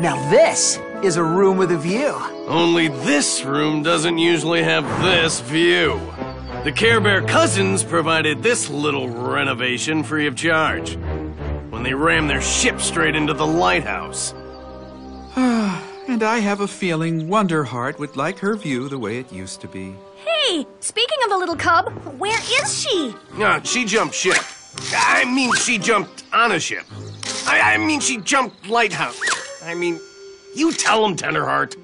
this is a room with a view. Only this room doesn't usually have this view. The Care Bear cousins provided this little renovation free of charge when they rammed their ship straight into the lighthouse. And I have a feeling Wonderheart would like her view the way it used to be. Hey, speaking of the little cub, where is she? Ah, she jumped ship. I mean, she jumped on a ship. I, I mean, she jumped lighthouse. I mean, you tell him, Tenderheart.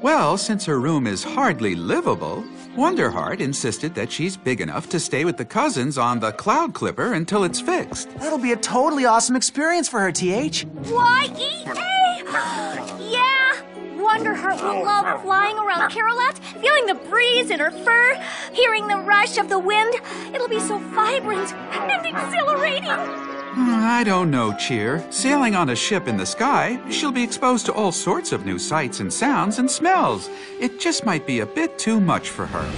Well, since her room is hardly livable, Wonderheart insisted that she's big enough to stay with the cousins on the Cloud Clipper until it's fixed. That'll be a totally awesome experience for her, TH. Y-E-A! yeah! Wonderheart will love flying around Care-a-lot, feeling the breeze in her fur, hearing the rush of the wind. It'll be so vibrant and exhilarating. Hmm, I don't know, Cheer. Sailing on a ship in the sky, she'll be exposed to all sorts of new sights and sounds and smells. It just might be a bit too much for her.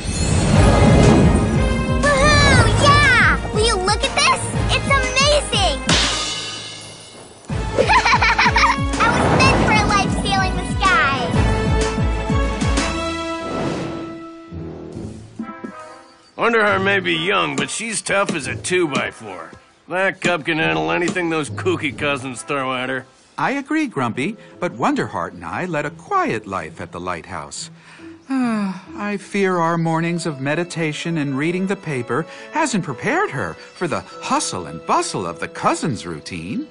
Woohoo! Yeah! Will you look at this? It's amazing! I was meant for a life sailing the sky. Wonderheart may be young, but she's tough as a two by four. That cub can handle anything those kooky cousins throw at her. I agree, Grumpy, but Wonderheart and I led a quiet life at the lighthouse. Ah, I fear our mornings of meditation and reading the paper hasn't prepared her for the hustle and bustle of the cousins routine.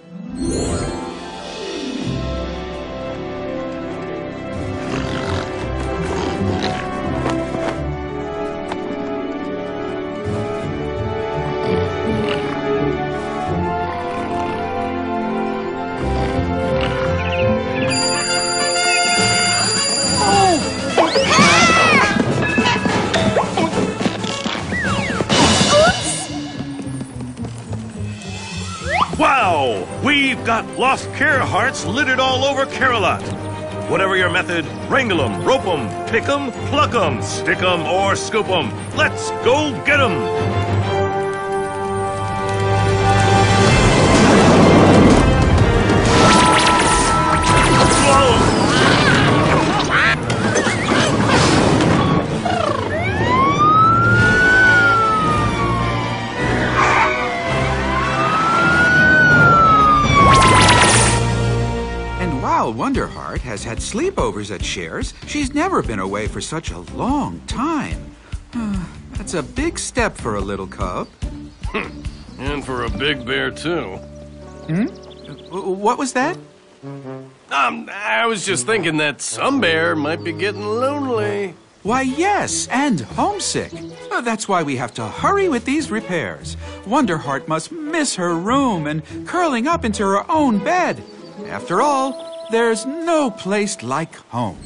We've got lost care hearts littered all over Care-a-lot. Whatever your method, wrangle 'em, rope 'em, pick 'em, pluck 'em, stick 'em, or scoop 'em. Let's go get 'em! While Wonderheart has had sleepovers at Shares, she's never been away for such a long time. That's a big step for a little cub. And for a big bear, too. W- What was that? Um, I was just thinking that some bear might be getting lonely. Why, yes, and homesick. Uh, That's why we have to hurry with these repairs. Wonderheart must miss her room and curling up into her own bed. After all, there's no place like home.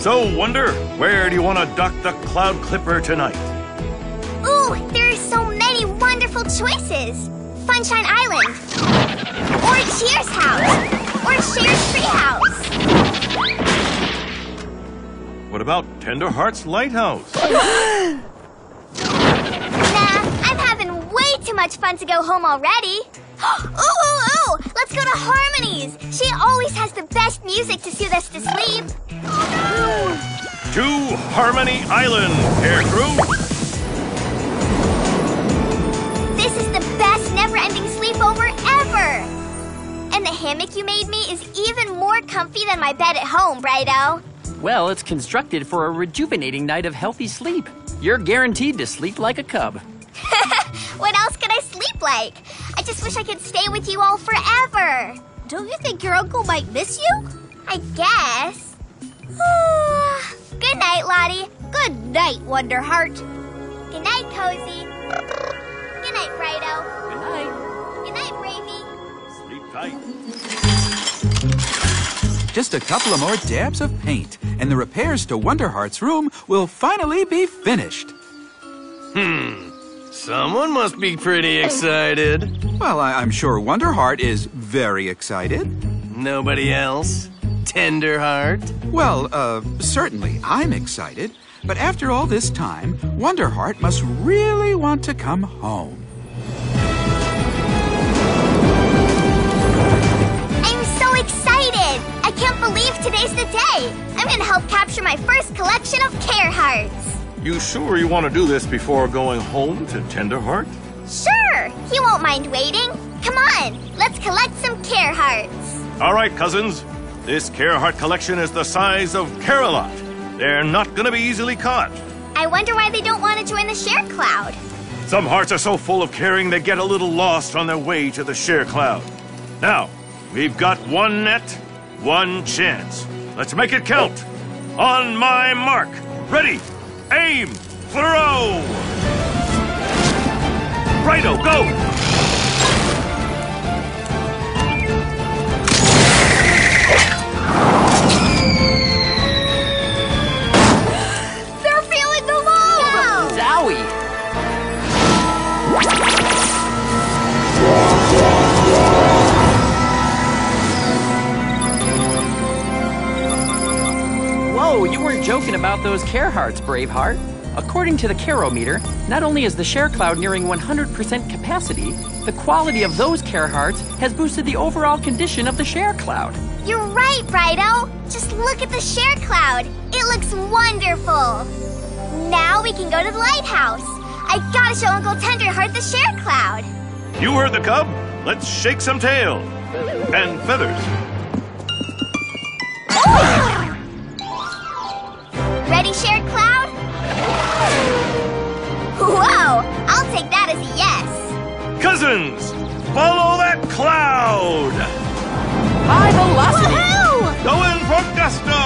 So, Wonder, where do you want to dock the Cloud Clipper tonight? Ooh, there are so many wonderful choices. Funshine Island. Or Cheers House. Or Share's Treehouse. What about Tenderheart's Lighthouse? Nah, I'm having way too much fun to go home already. ooh, ooh, ooh! Let's go to Harmony's. She always has the best music to soothe us to sleep. to Harmony Island, Air Crew! This is the best never-ending sleepover ever. And the hammock you made me is even more comfy than my bed at home, Brighto. Well, it's constructed for a rejuvenating night of healthy sleep. You're guaranteed to sleep like a cub. What else could I sleep like? I just wish I could stay with you all forever. Don't you think your uncle might miss you? I guess. Good night, Lottie. Good night, Wonderheart. Good night, Cozy. Good night, Brighto. Good night. Good night, Bravey. Sleep tight. Just a couple of more dabs of paint, and the repairs to Wonderheart's room will finally be finished. Hmm. Someone must be pretty excited. Well, I- I'm sure Wonderheart is very excited. Nobody else? Tenderheart? Well, uh, certainly I'm excited. But after all this time, Wonderheart must really want to come home. I'm so excited. I can't believe today's the day! I'm gonna help capture my first collection of care hearts. You sure you want to do this before going home to Tenderheart? Sure, he won't mind waiting. Come on, let's collect some care hearts. All right, cousins. This care heart collection is the size of Care-a-lot. They're not going to be easily caught. I wonder why they don't want to join the share cloud. Some hearts are so full of caring they get a little lost on their way to the share cloud. Now, we've got one net, one chance. Let's make it count. On my mark. Ready, aim, throw! Righto, go! Whoa, you weren't joking about those care hearts, Braveheart. According to the Carometer, not only is the share cloud nearing 100% capacity, the quality of those care hearts has boosted the overall condition of the share cloud. You're right, Brighto. Just look at the share cloud. It looks wonderful. Now we can go to the lighthouse. I gotta show Uncle Tenderheart the share cloud. You heard the cub. Let's shake some tail. And feathers. Oh! Ready, share cloud? Whoa! I'll take that as a yes. Cousins, follow that cloud! High velocity! Woohoo! Going for gusto!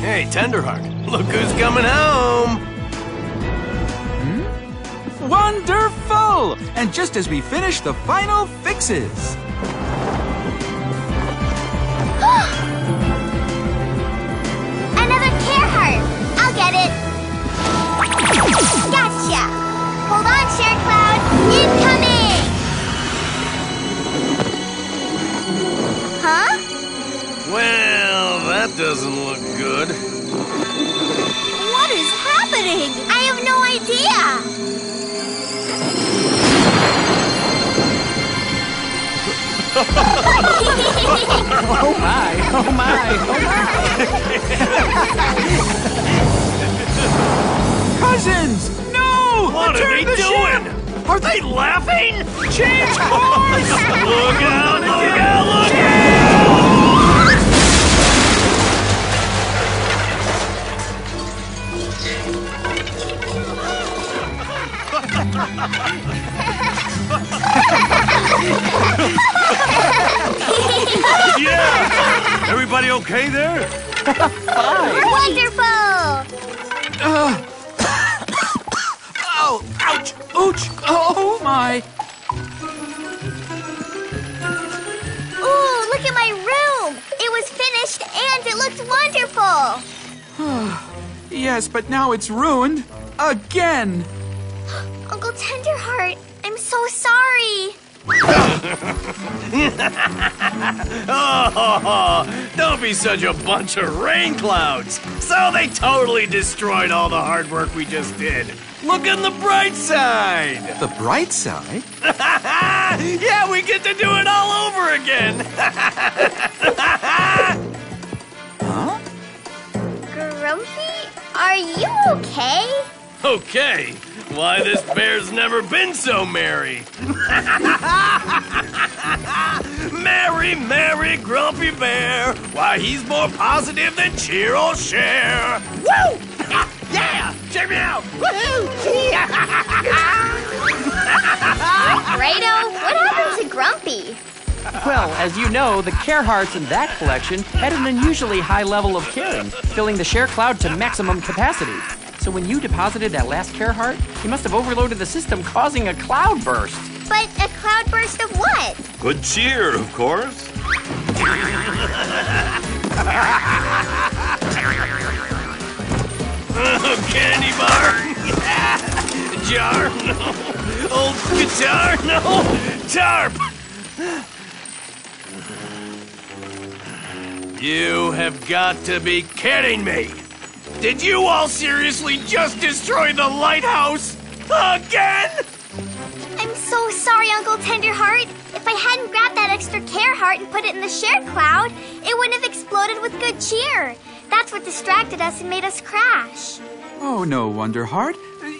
Hey, Tenderheart, look who's coming home. Wonderful! And just as we finish the final fixes. Another care heart. I'll get it. Gotcha. Hold on, share cloud. Incoming. Huh? Well, that doesn't look good. What is happening? I have no idea. Oh my, oh my, oh my. Cousins! No! What are they the doing? ship! Are they laughing? Change course! Look out, look out, look out! Yeah! Everybody okay there? Fine. Wonderful. Uh, oh, ouch! Ouch! Oh my! Ooh, look at my room. It was finished and it looked wonderful. Yes, but now it's ruined again. Uncle Tenderheart, I'm so sorry. Oh, don't be such a bunch of rain clouds. So they totally destroyed all the hard work we just did. Look on the bright side. The bright side? yeah, we get to do it all over again. huh? Grumpy, are you okay? Okay. Why, this bear's never been so merry. merry, merry, grumpy bear. Why, he's more positive than cheer or share. Woo! yeah! Check me out! Woohoo! Rado, what happened to Grumpy? Well, as you know, the care hearts in that collection had an unusually high level of caring, filling the share cloud to maximum capacity. So when you deposited that last care heart, you must have overloaded the system, causing a cloud burst. But a cloudburst of what? Good cheer, of course. Oh, candy bar? Jar? No. Old guitar? No. Tarp! You have got to be kidding me! Did you all seriously just destroy the lighthouse? Again? I'm so sorry, Uncle Tenderheart. If I hadn't grabbed that extra care heart and put it in the shared cloud, it wouldn't have exploded with good cheer. That's what distracted us and made us crash. Oh, no, Wonderheart.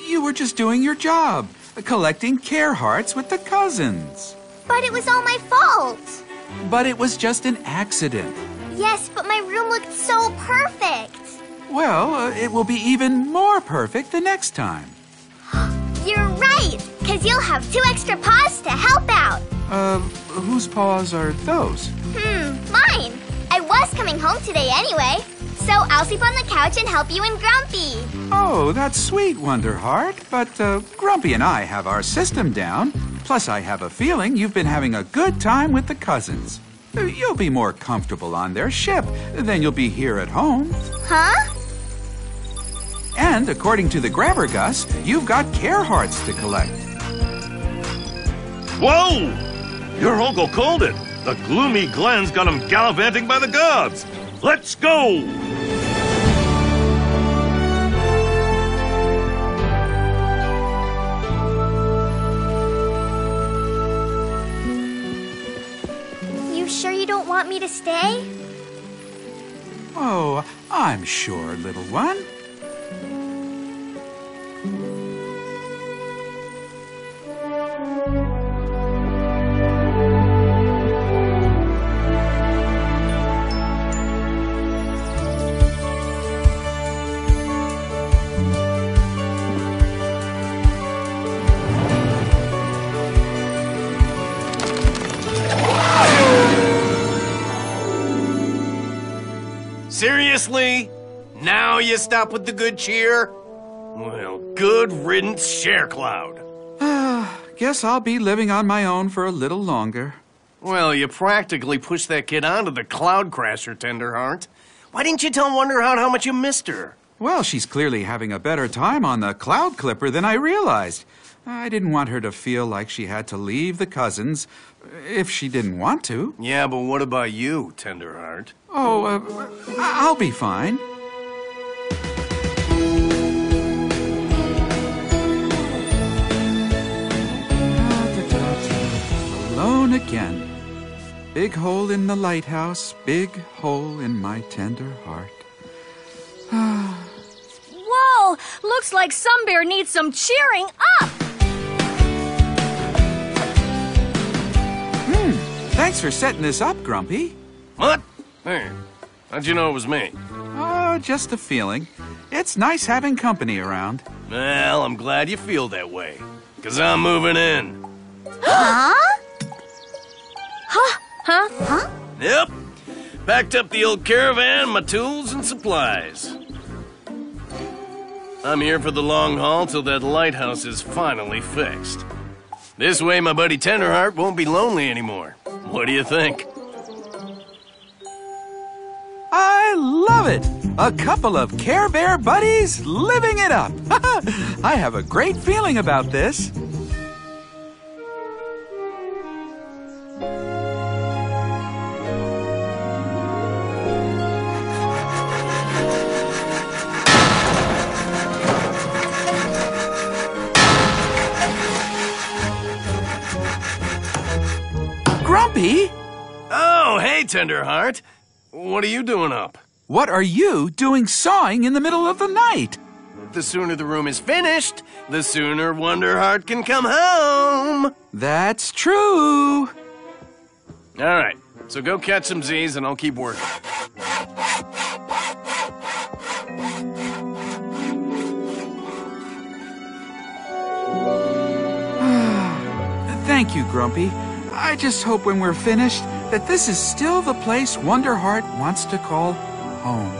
You were just doing your job, collecting care hearts with the cousins. But it was all my fault. But it was just an accident. Yes, but my room looked so perfect. Well, uh, it will be even more perfect the next time. You're right, because you'll have two extra paws to help out. Uh, whose paws are those? Hmm, mine. I was coming home today anyway, so I'll sleep on the couch and help you and Grumpy. Oh, that's sweet, Wonderheart. But uh, Grumpy and I have our system down. Plus, I have a feeling you've been having a good time with the cousins. Uh, You'll be more comfortable on their ship than you'll be here at home. Huh? And according to the Grabber Gus, you've got care hearts to collect. Whoa! Your uncle called it. The gloomy Glen's got him gallivanting by the gods. Let's go! You sure you don't want me to stay? Oh, I'm sure, little one. Seriously? Now you stop with the good cheer? Well, good riddance, Share Cloud. Guess I'll be living on my own for a little longer. Well, you practically pushed that kid onto the Cloud Crasher, Tenderheart. Why didn't you tell Wonderheart how much you missed her? Well, she's clearly having a better time on the Cloud Clipper than I realized. I didn't want her to feel like she had to leave the cousins if she didn't want to. Yeah, but what about you, Tenderheart? Oh, uh, I- I'll be fine. Alone again. Big hole in the lighthouse, big hole in my tender heart. Whoa! Looks like Sunbear needs some cheering up! Thanks for setting this up, Grumpy. What? Hey, how'd you know it was me? Oh, just a feeling. It's nice having company around. Well, I'm glad you feel that way. Cause I'm moving in. Huh? Huh? Huh? Yep. Packed up the old caravan, my tools and supplies. I'm here for the long haul till that lighthouse is finally fixed. This way, my buddy Tenderheart won't be lonely anymore. What do you think? I love it! A couple of Care Bear buddies living it up. I have a great feeling about this. Oh, hey, Tenderheart. What are you doing up? what are you doing sawing in the middle of the night? The sooner the room is finished, the sooner Wonderheart can come home. That's true. All right, so go catch some Z's and I'll keep working. Thank you, Grumpy. I just hope when we're finished that this is still the place Wonderheart wants to call home.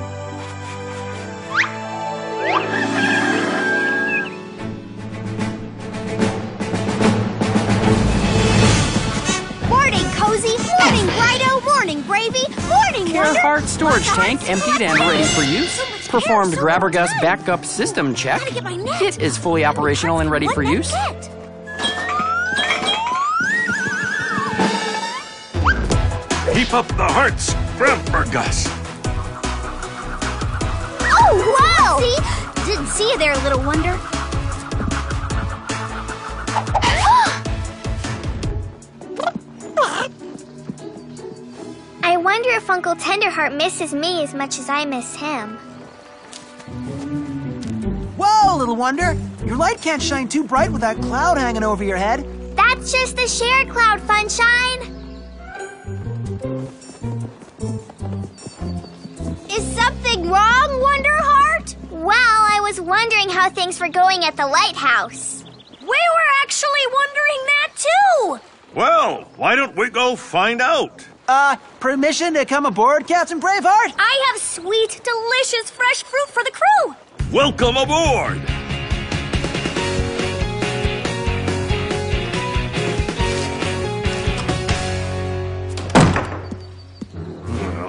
Morning, Cozy. Morning, Brighto. Morning, Bravey. Morning, Wonder. Carehart storage Wonder tank emptied and ready for use. So Performed care, so Grabber Gus backup system check. Gotta get my net. Kit is fully operational and ready for net use. Up the hearts, Grandpa Gus. Oh, wow! See? Didn't see you there, little wonder. I wonder if Uncle Tenderheart misses me as much as I miss him. Whoa, little wonder! Your light can't shine too bright with that cloud hanging over your head. That's just the shared cloud, Funshine! Something wrong, Wonderheart? Well, I was wondering how things were going at the lighthouse. We were actually wondering that too. Well, why don't we go find out? Uh, permission to come aboard, Captain Braveheart? I have sweet, delicious fresh fruit for the crew. Welcome aboard!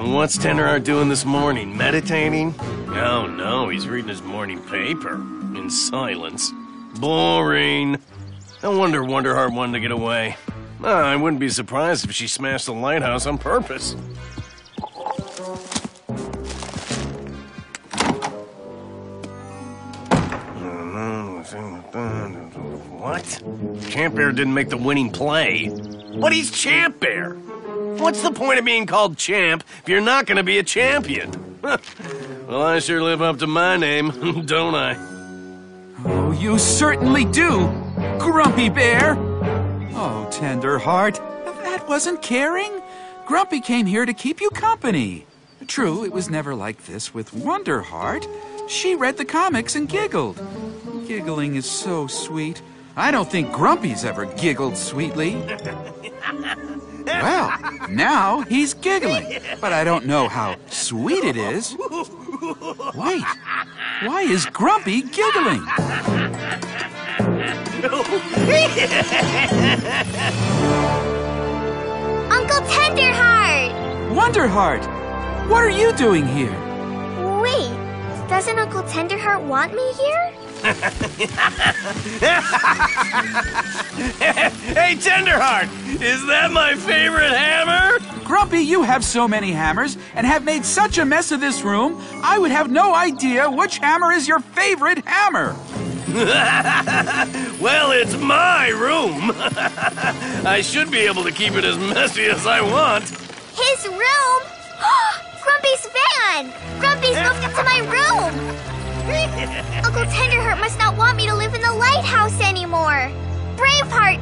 What's Tenderheart doing this morning? Meditating? Oh no, he's reading his morning paper in silence. Boring. No wonder Wonderheart wanted to get away. Ah, I wouldn't be surprised if she smashed the lighthouse on purpose. What? Champ Bear didn't make the winning play. But he's Champ Bear. What's the point of being called champ if you're not going to be a champion? well, I sure live up to my name, don't I? Oh, you certainly do, Grumpy Bear. Oh, Tenderheart, that wasn't caring. Grumpy came here to keep you company. True, it was never like this with Wonderheart. She read the comics and giggled. Giggling is so sweet. I don't think Grumpy's ever giggled sweetly. Well, now he's giggling, but I don't know how sweet it is. Wait, why is Grumpy giggling? Uncle Tenderheart! Wonderheart, what are you doing here? Wait, doesn't Uncle Tenderheart want me here? Hey, Tenderheart! Is that my favorite hammer? Grumpy, you have so many hammers and have made such a mess of this room, I would have no idea which hammer is your favorite hammer. Well, it's my room. I should be able to keep it as messy as I want. His room? Grumpy's van! Grumpy's eh. moved into my room! Uncle Tenderheart must not want me to live in the lighthouse anymore. Braveheart,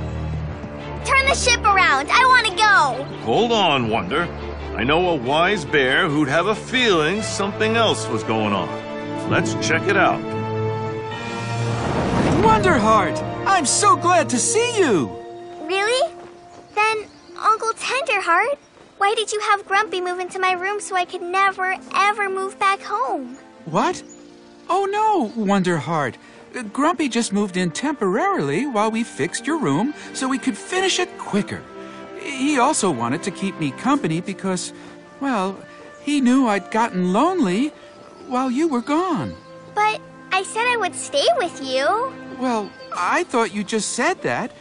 turn the ship around. I want to go. Hold on, Wonder. I know a wise bear who'd have a feeling something else was going on. Let's check it out. Wonderheart, I'm so glad to see you. Really? Then, Uncle Tenderheart, why did you have Grumpy move into my room so I could never, ever move back home? What? Oh no, Wonderheart. Grumpy just moved in temporarily while we fixed your room so we could finish it quicker. He also wanted to keep me company because, well, he knew I'd gotten lonely while you were gone. But I said I would stay with you. Well, I thought you just said that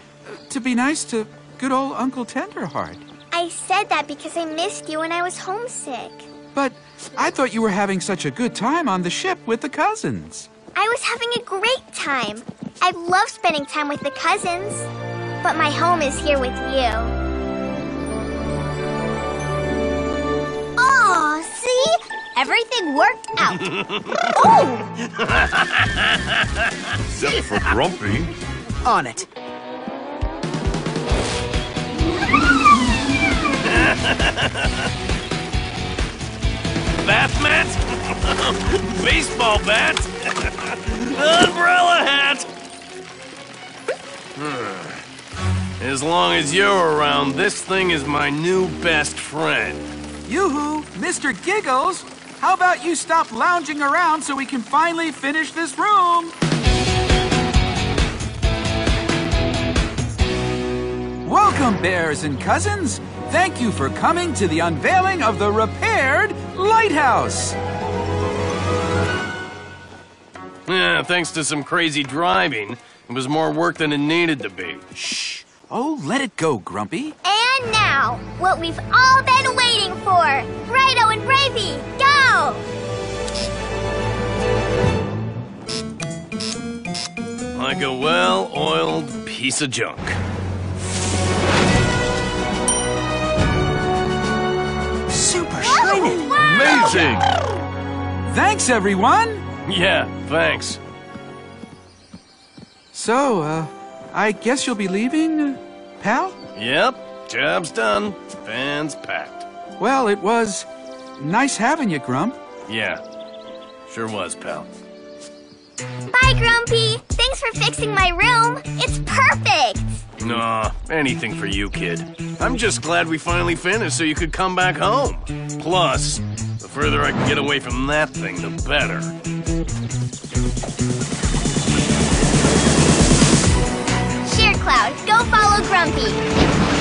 to be nice to good old Uncle Tenderheart. I said that because I missed you when I was homesick. But I thought you were having such a good time on the ship with the cousins. I was having a great time. I love spending time with the cousins. But my home is here with you. Aw, see? Everything worked out. oh! Except for Grumpy. On it. Bath mat? Baseball bat? Umbrella hat? Hmm. As long as you're around, this thing is my new best friend. Yoo-hoo, Mr. Giggles! How about you stop lounging around so we can finally finish this room? Welcome, bears and cousins! Thank you for coming to the unveiling of the repaired lighthouse! Yeah, thanks to some crazy driving, it was more work than it needed to be. Shh! Oh, let it go, Grumpy. And now, what we've all been waiting for. Brighto and Bravey, go! Like a well-oiled piece of junk. Amazing! Thanks, everyone! Yeah, thanks. So, uh, I guess you'll be leaving, uh, pal? Yep, job's done. Van's packed. Well, it was nice having you, Grump. Yeah, sure was, pal. Bye, Grumpy. Thanks for fixing my room. It's perfect. Nah, anything for you, kid. I'm just glad we finally finished so you could come back home. Plus, the further I can get away from that thing, the better. Share Cloud, go follow Grumpy.